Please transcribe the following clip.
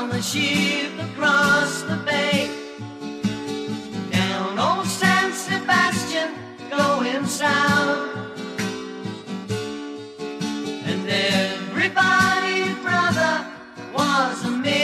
on the ship across the bay. Down old San Sebastian, going south. And everybody, brother, was a man.